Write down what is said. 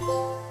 Bye.